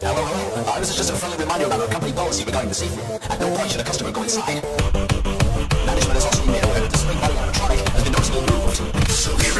Uh, this is just a friendly reminder about our company policy regarding the safe room. At no point should a customer go inside. Management has also made aware that this Spring Bonnie animatronic, has been noticeably moved. So here